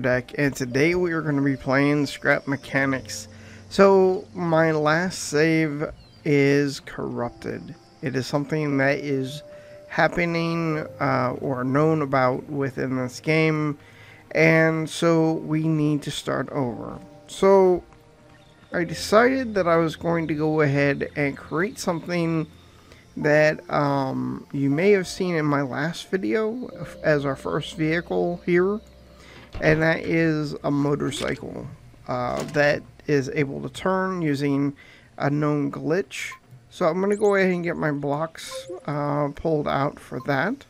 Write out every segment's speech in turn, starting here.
Dec, and today we are going to be playing Scrap Mechanics. So, my last save is corrupted. It is something that is happening uh, or known about within this game, and so we need to start over. So, I decided that I was going to go ahead and create something that um, you may have seen in my last video as our first vehicle here and that is a motorcycle uh, that is able to turn using a known glitch so I'm going to go ahead and get my blocks uh, pulled out for that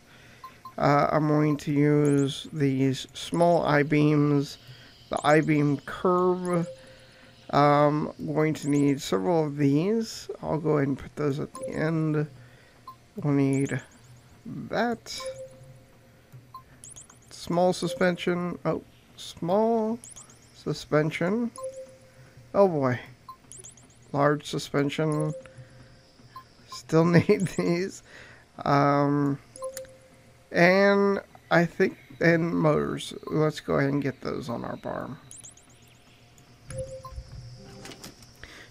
uh, I'm going to use these small I-beams the I-beam curve um, I'm going to need several of these. I'll go ahead and put those at the end. We'll need that. Small suspension. Oh, small suspension. Oh boy. Large suspension. Still need these. Um, and I think, and motors. Let's go ahead and get those on our bar.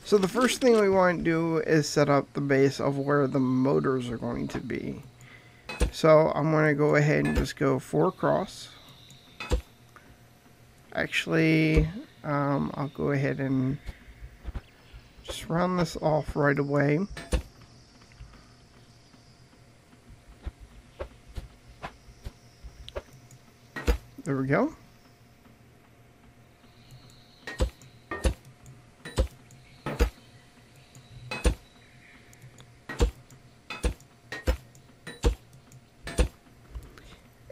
So the first thing we want to do is set up the base of where the motors are going to be. So I'm going to go ahead and just go four cross. Actually, um, I'll go ahead and just round this off right away. There we go.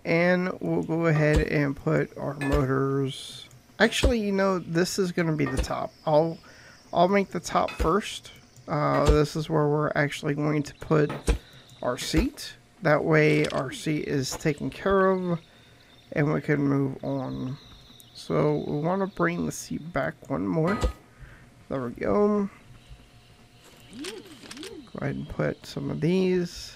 And we'll go ahead and put our motors. Actually you know this is going to be the top. I'll I'll make the top first. Uh, this is where we're actually going to put our seat. That way our seat is taken care of and we can move on. So we want to bring the seat back one more. There we go. Go ahead and put some of these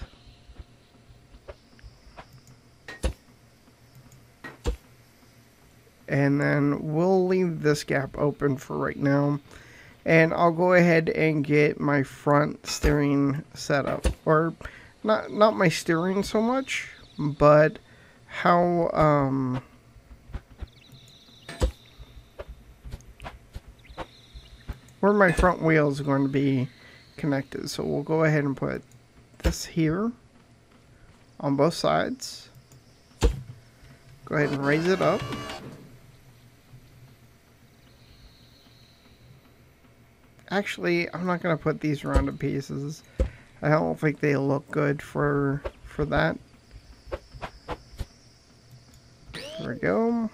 and then we'll leave this gap open for right now. And I'll go ahead and get my front steering set up. Or not not my steering so much but how um where my front wheel is going to be connected. So we'll go ahead and put this here on both sides. Go ahead and raise it up Actually, I'm not going to put these rounded pieces. I don't think they look good for for that. There we go.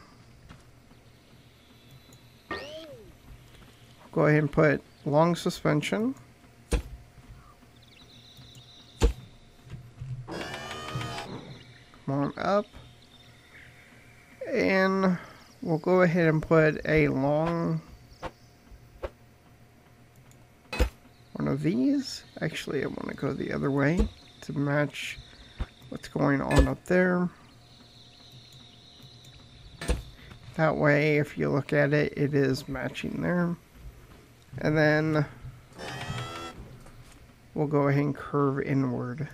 Go ahead and put long suspension. Come on up. And we'll go ahead and put a long of these. Actually, I want to go the other way to match what's going on up there. That way, if you look at it, it is matching there. And then we'll go ahead and curve inward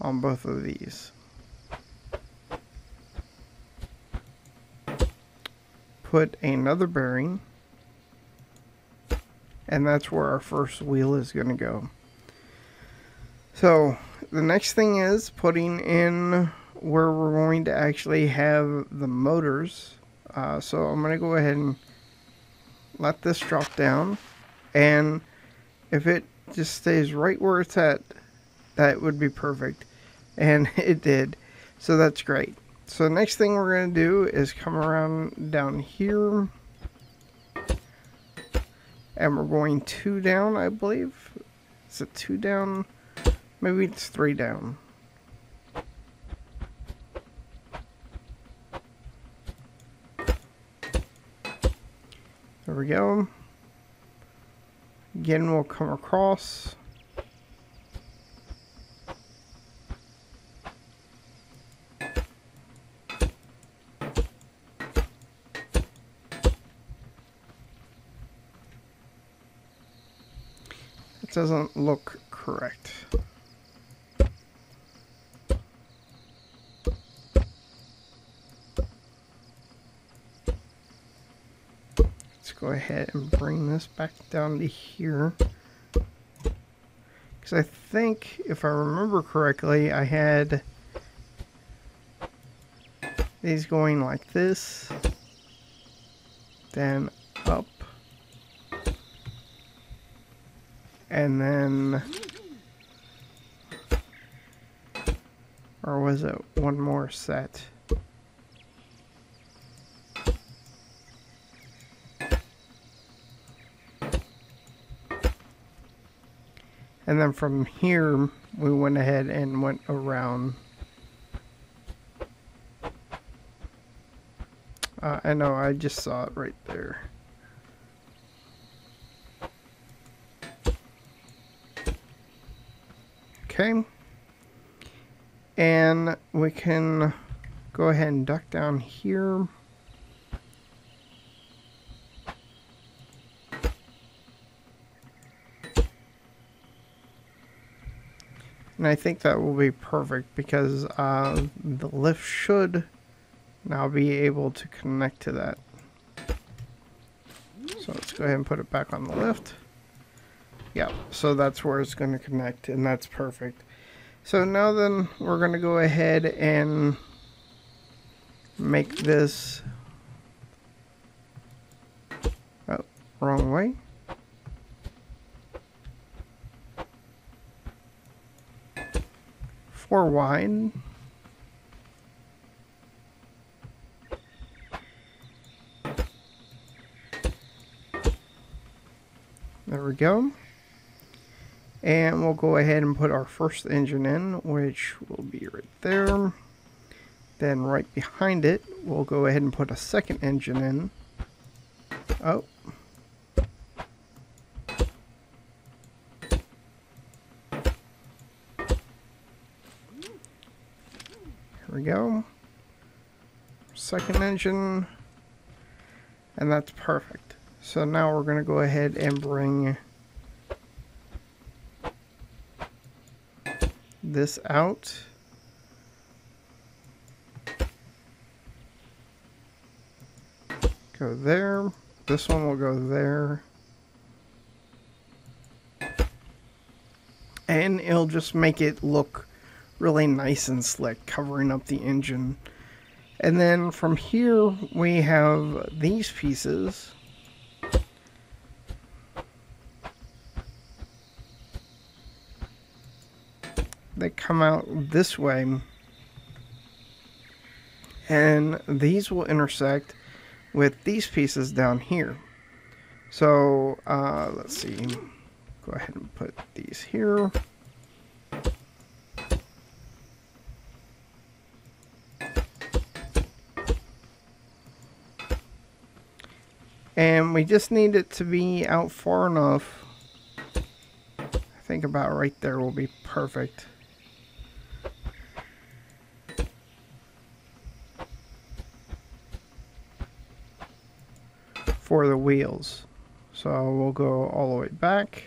on both of these. Put another bearing and that's where our first wheel is going to go. So the next thing is putting in where we're going to actually have the motors. Uh, so I'm going to go ahead and let this drop down. And if it just stays right where it's at that would be perfect. And it did. So that's great. So the next thing we're going to do is come around down here and we're going two down, I believe. Is it two down? Maybe it's three down. There we go. Again, we'll come across. Doesn't look correct. Let's go ahead and bring this back down to here. Because I think, if I remember correctly, I had these going like this, then up, and then, or was it set? And then from here, we went ahead and went around. Uh, I know, I just saw it right there. Okay. And we can go ahead and duck down here. And I think that will be perfect because uh, the lift should now be able to connect to that. So let's go ahead and put it back on the lift. Yeah, so that's where it's going to connect and that's perfect. So now then we're going to go ahead and make this oh, wrong way. Four wide. There we go. And we'll go ahead and put our first engine in, which will be right there. Then right behind it, we'll go ahead and put a second engine in. Oh. Here we go. Second engine. And that's perfect. So now we're going to go ahead and bring this out. Go there. This one will go there. And it'll just make it look really nice and slick, covering up the engine. And then from here, we have these pieces. They come out this way. And these will intersect with these pieces down here. So, uh, let's see. Go ahead and put these here. And we just need it to be out far enough. I think about right there will be perfect. For the wheels. So we'll go all the way back.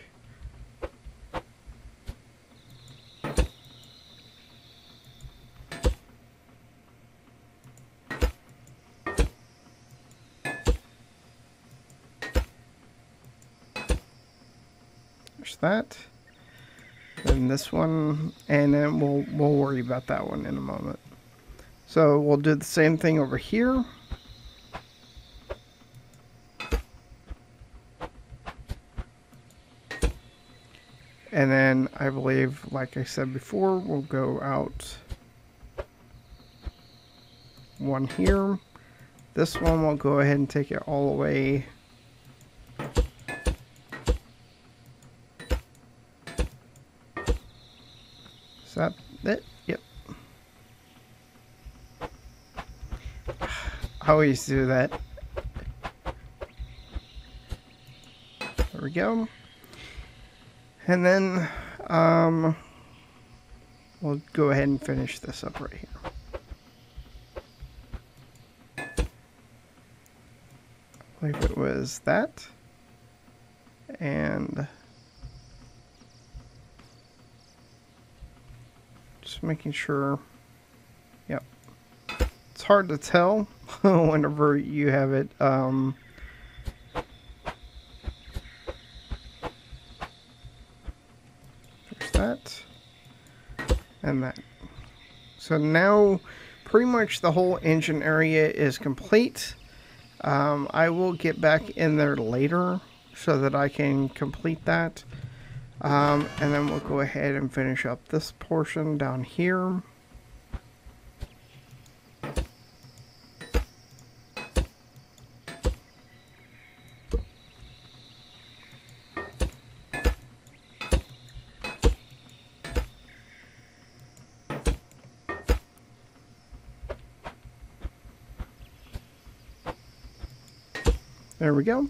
There's that. Then this one, and then we'll we'll worry about that one in a moment. So we'll do the same thing over here. And then I believe, like I said before, we'll go out one here. This one will go ahead and take it all the way Is that it? Yep. I always do that. There we go. And then, um, we'll go ahead and finish this up right here. I believe it was that. And just making sure. Yep. It's hard to tell whenever you have it. Um, So now pretty much the whole engine area is complete. Um, I will get back in there later so that I can complete that. Um, and then we'll go ahead and finish up this portion down here. We go.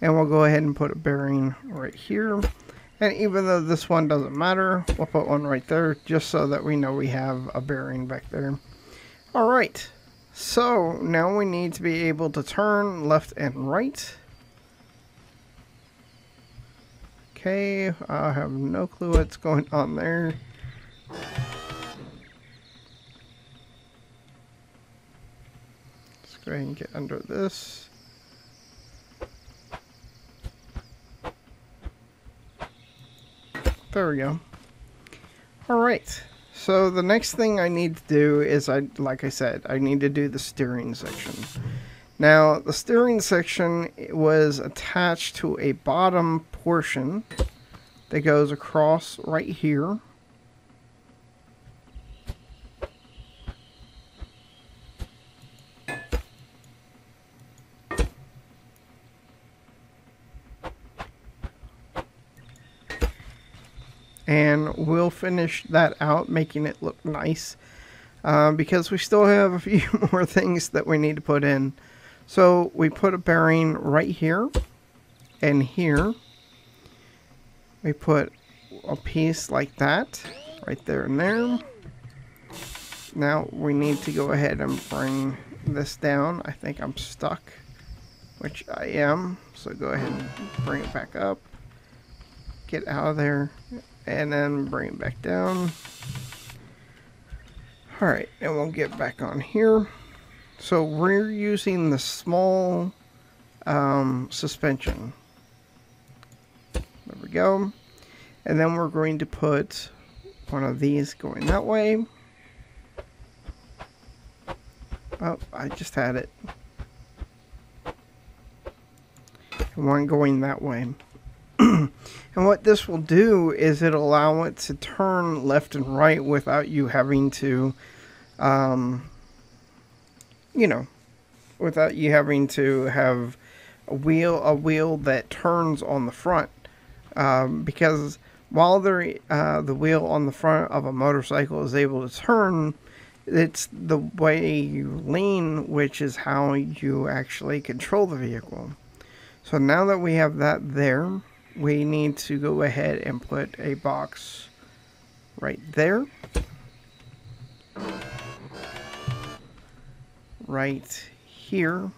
And we'll go ahead and put a bearing right here. And even though this one doesn't matter, we'll put one right there just so that we know we have a bearing back there. Alright, so now we need to be able to turn left and right. Okay, I have no clue what's going on there. Let's go ahead and get under this. There we go. Alright, so the next thing I need to do is, I, like I said, I need to do the steering section. Now, the steering section was attached to a bottom portion that goes across right here. And we'll finish that out making it look nice uh, because we still have a few more things that we need to put in. So we put a bearing right here and here. We put a piece like that right there and there. Now we need to go ahead and bring this down. I think I'm stuck which I am. So go ahead and bring it back up. Get out of there and then bring it back down. Alright, and we'll get back on here. So we're using the small um, suspension. There we go. And then we're going to put one of these going that way. Oh, I just had it. One going that way. And what this will do is it'll allow it to turn left and right without you having to, um, you know, without you having to have a wheel a wheel that turns on the front. Um, because while the uh, the wheel on the front of a motorcycle is able to turn, it's the way you lean, which is how you actually control the vehicle. So now that we have that there, we need to go ahead and put a box right there. Right here.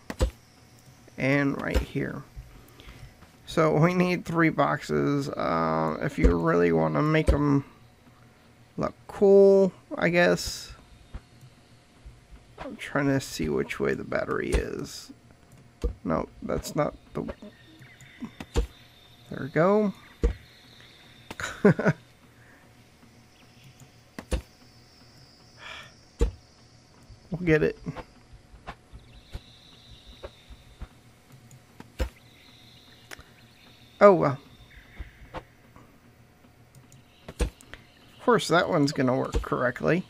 And right here. So we need three boxes. Uh, if you really want to make them look cool, I guess. I'm trying to see which way the battery is. No, that's not the there we go. we'll get it. Oh well. Of course that one's going to work correctly.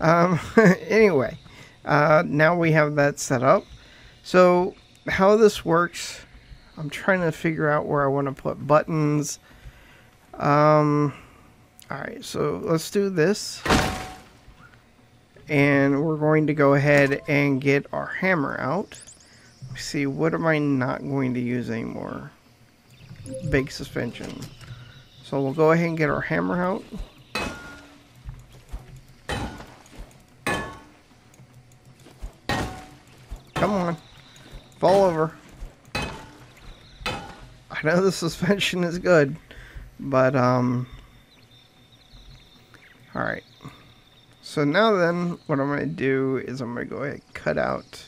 Um, anyway, uh, now we have that set up. So how this works I'm trying to figure out where I want to put buttons. Um, Alright, so let's do this. And we're going to go ahead and get our hammer out. See, what am I not going to use anymore? Big suspension. So we'll go ahead and get our hammer out. Come on. Fall over. I know the suspension is good, but, um, alright. So now then, what I'm going to do is I'm going to go ahead and cut out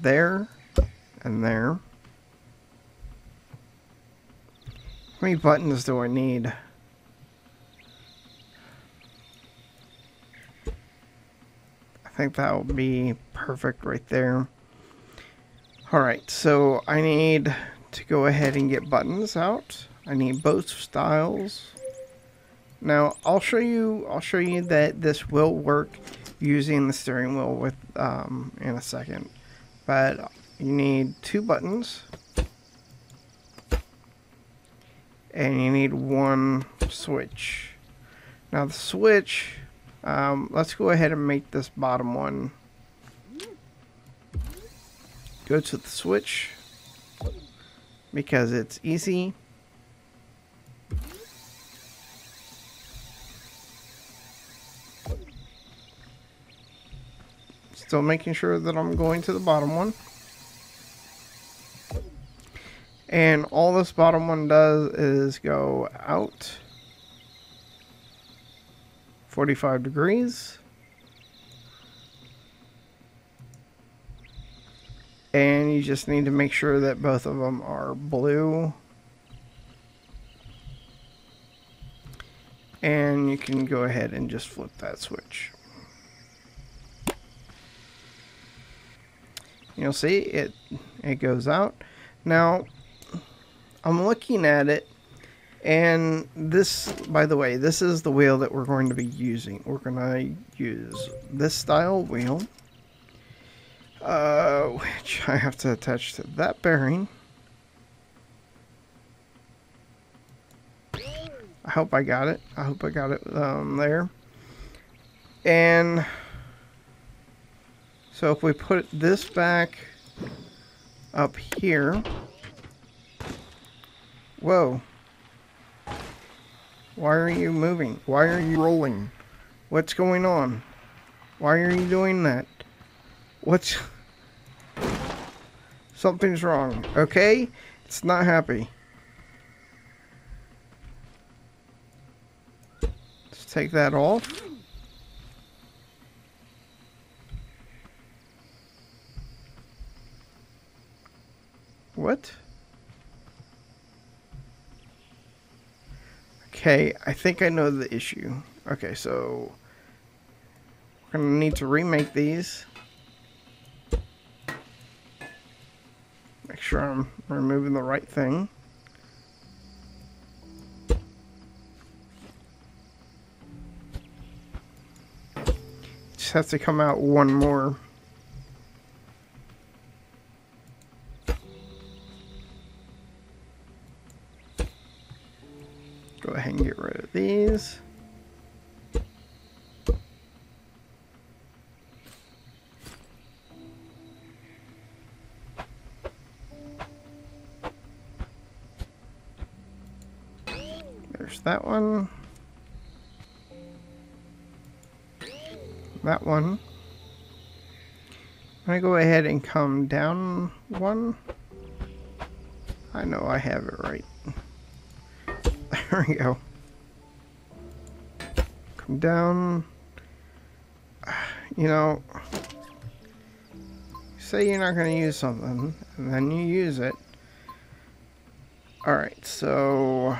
there and there. How many buttons do I need? I think that will be perfect right there. Alright, so I need to go ahead and get buttons out. I need both styles. Now I'll show you I'll show you that this will work using the steering wheel with um, in a second. But you need two buttons and you need one switch. Now the switch, um, let's go ahead and make this bottom one. Go to the switch because it's easy. Still making sure that I'm going to the bottom one. And all this bottom one does is go out 45 degrees. And you just need to make sure that both of them are blue. And you can go ahead and just flip that switch. You'll see it it goes out. Now I'm looking at it and this by the way this is the wheel that we're going to be using. We're going to use this style wheel uh, which I have to attach to that bearing. I hope I got it. I hope I got it um, there. And so if we put this back up here. Whoa. Why are you moving? Why are you rolling? What's going on? Why are you doing that? What's... Something's wrong, okay? It's not happy. Let's take that off. What? Okay, I think I know the issue. Okay, so we're gonna need to remake these. Make sure I'm removing the right thing. Just has to come out one more. Down one. I know I have it right. There we go. Come down. You know, say you're not going to use something, and then you use it. Alright, so...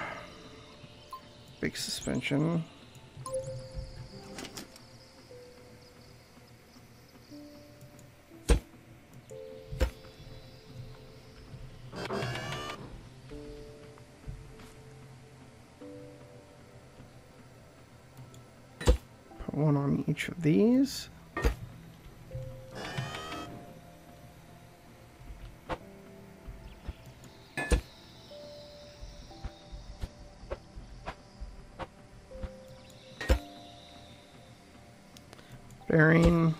Big suspension. Each of these. Bearing.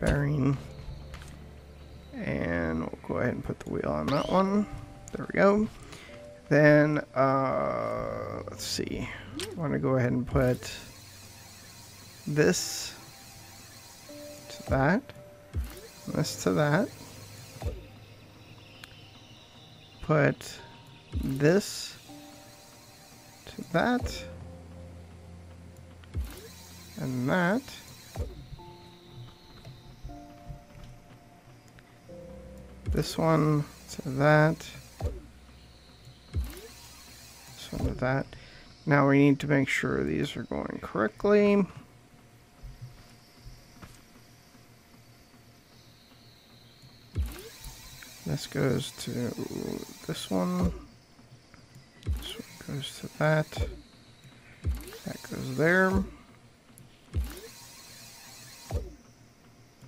Bearing. And we'll go ahead and put the wheel on that one. There we go. Then, uh, let's see. I want to go ahead and put this to that, this to that. Put this to that. And that. This one to that. This one to that. Now we need to make sure these are going correctly. Goes to this one. This one goes to that. That goes there.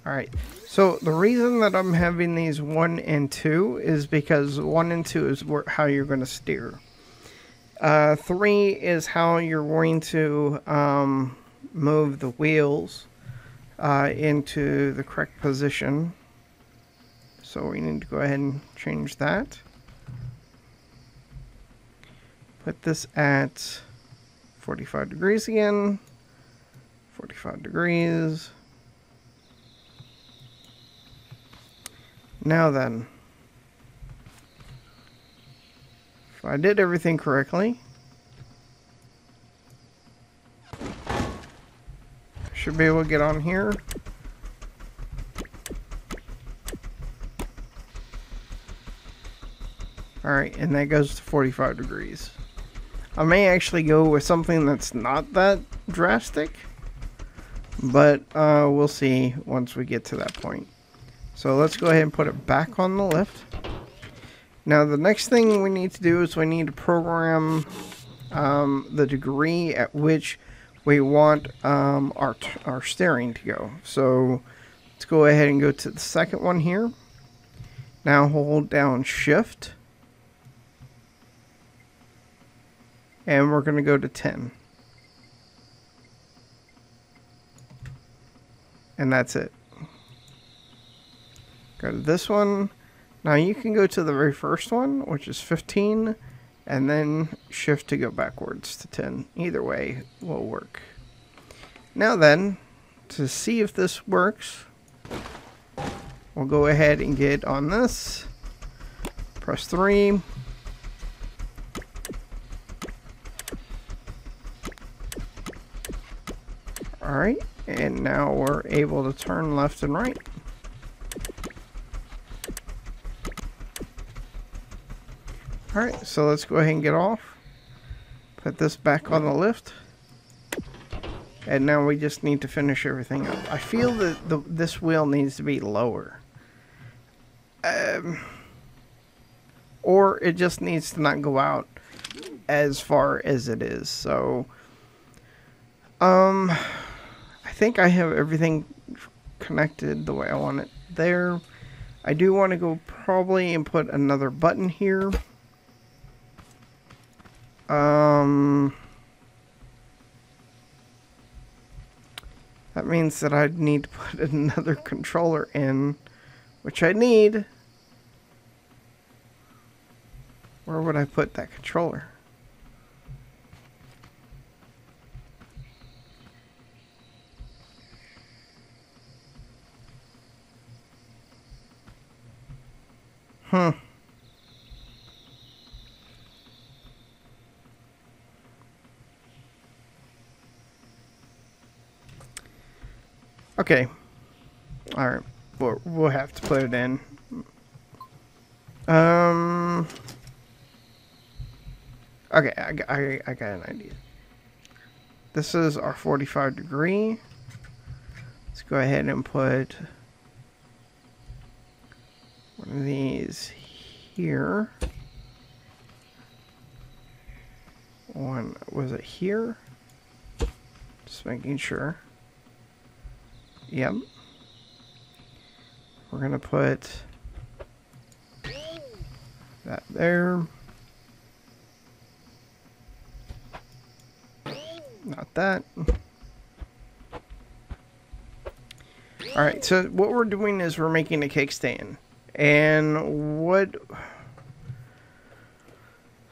Alright, so the reason that I'm having these 1 and 2 is because 1 and 2 is how you're going to steer. Uh, 3 is how you're going to um, move the wheels uh, into the correct position. So we need to go ahead and change that. Put this at 45 degrees again. 45 degrees. Now then. If I did everything correctly. Should be able to get on here. Alright, and that goes to 45 degrees. I may actually go with something that's not that drastic. But uh, we'll see once we get to that point. So let's go ahead and put it back on the lift. Now the next thing we need to do is we need to program um, the degree at which we want um, our, our steering to go. So let's go ahead and go to the second one here. Now hold down shift and we're going to go to 10. And that's it. Go to this one. Now you can go to the very first one, which is 15, and then shift to go backwards to 10. Either way will work. Now then, to see if this works, we'll go ahead and get on this. Press 3. Alright, and now we're able to turn left and right. Alright, so let's go ahead and get off. Put this back on the lift. And now we just need to finish everything up. I feel that the, this wheel needs to be lower. Um, or it just needs to not go out as far as it is. So, um, think I have everything connected the way I want it there. I do want to go probably and put another button here. Um, that means that I'd need to put another controller in, which I need. Where would I put that controller? Okay. Alright. We'll, we'll have to put it in. Um... Okay, I, I, I got an idea. This is our 45 degree. Let's go ahead and put these here. One, was it here? Just making sure. Yep. We're going to put that there. Not that. Alright, so what we're doing is we're making a kickstand. And what...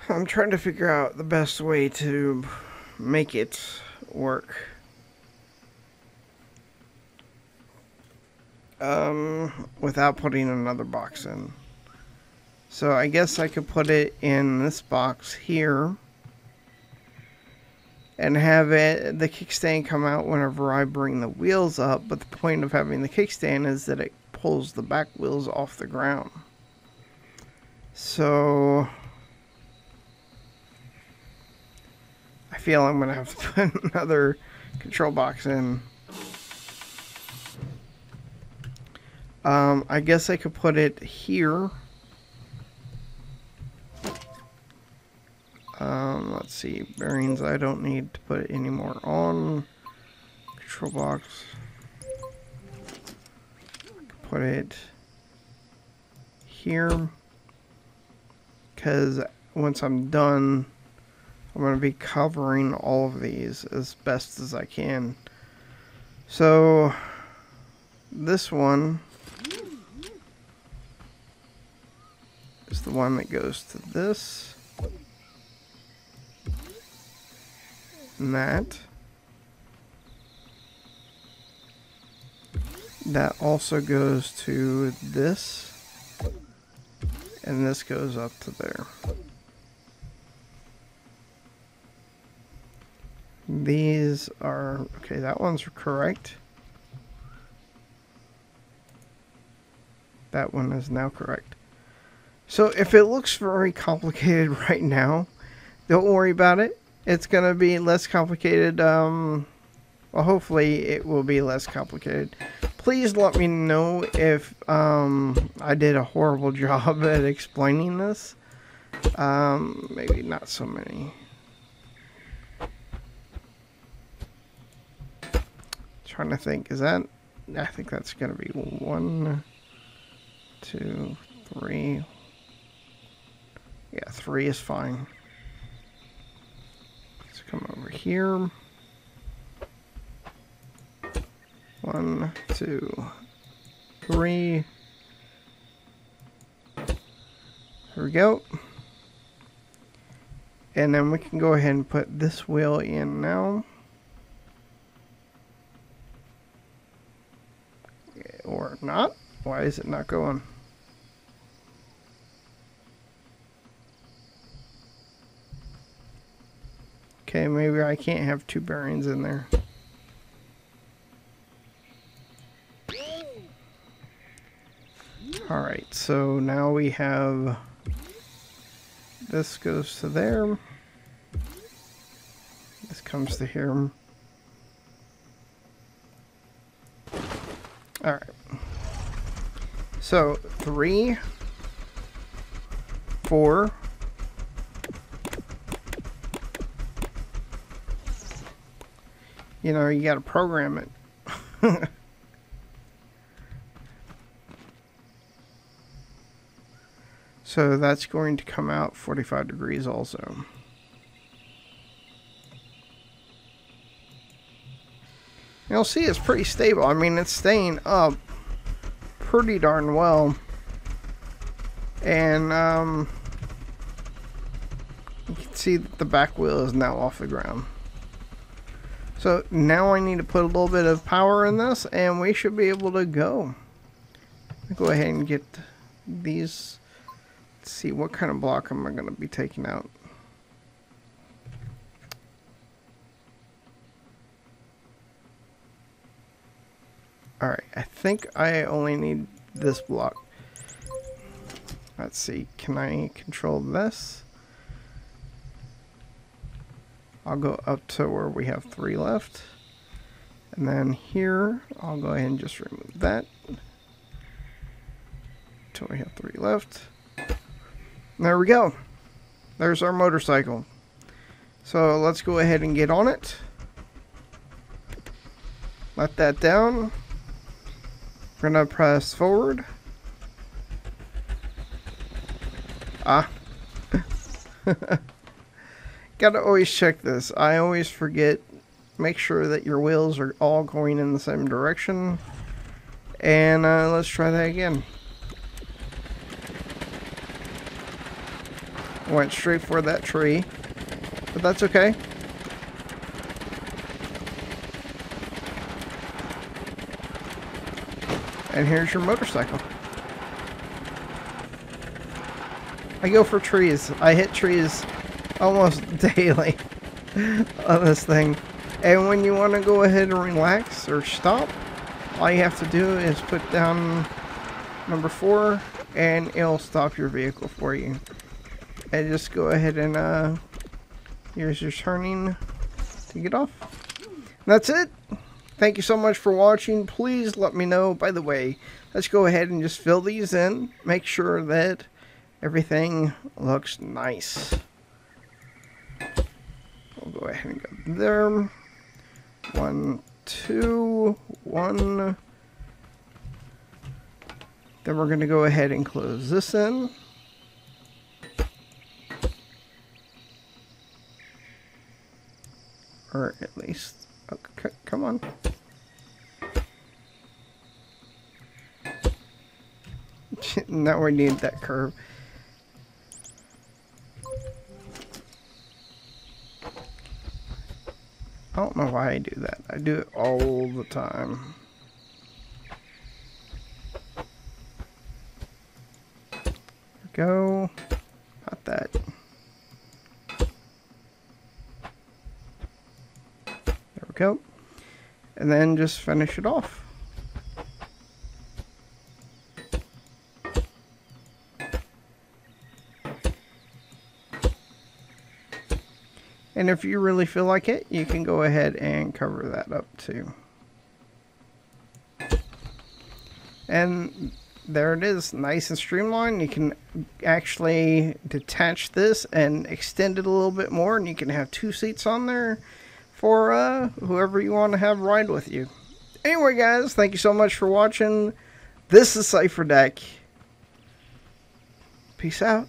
I'm trying to figure out the best way to make it work. Um, without putting another box in. So I guess I could put it in this box here. and have it the kickstand come out whenever I bring the wheels up. But the point of having the kickstand is that it pulls the back wheels off the ground. So I feel I'm gonna have to put another control box in. Um, I guess I could put it here. Um, let's see, bearings I don't need to put any more on. Control box. Put it here. Because once I'm done, I'm going to be covering all of these as best as I can. So, this one is the one that goes to this. and that. That also goes to this. And this goes up to there. These are, okay, that one's correct. That one is now correct. So if it looks very complicated right now, don't worry about it it's going to be less complicated. Um, well, hopefully it will be less complicated. Please let me know if um, I did a horrible job at explaining this. Um, maybe not so many. Trying to think, is that, I think that's going to be one, two, three. Yeah, three is fine Let's come over here. One, two, three. There we go. And then we can go ahead and put this wheel in now. Or not. Why is it not going? Okay, maybe I can't have two bearings in there. Alright, so now we have this goes to there. This comes to here. Alright. So, three, four, you know, you got to program it. so that's going to come out 45 degrees also. You'll see it's pretty stable. I mean, it's staying up pretty darn well. And, um, you can see that the back wheel is now off the ground. So now I need to put a little bit of power in this and we should be able to go. Go ahead and get these. Let's see, what kind of block am I going to be taking out? Alright, I think I only need this block. Let's see, can I control this? I'll go up to where we have three left. And then here, I'll go ahead and just remove that. Until we have three left. There we go. There's our motorcycle. So let's go ahead and get on it. Let that down. We're going to press forward. Ah. Gotta always check this. I always forget. Make sure that your wheels are all going in the same direction. And uh, let's try that again. Went straight for that tree. But that's okay. And here's your motorcycle. I go for trees. I hit trees almost daily. on this thing. And when you want to go ahead and relax or stop, all you have to do is put down number four and it'll stop your vehicle for you. And just go ahead and uh, here's your turning to get off. That's it. Thank you so much for watching. Please let me know. By the way, let's go ahead and just fill these in. Make sure that everything looks nice. We'll go ahead and go there. One, two, one. Then we're going to go ahead and close this in. Or at least, okay, come on. now we need that curve. I don't know why I do that. I do it all the time. Go. Not that. Go. And then just finish it off. And if you really feel like it, you can go ahead and cover that up too. And there it is, nice and streamlined. You can actually detach this and extend it a little bit more and you can have two seats on there for uh, whoever you want to have ride with you. Anyway guys, thank you so much for watching. This is Cipher Dec. Peace out.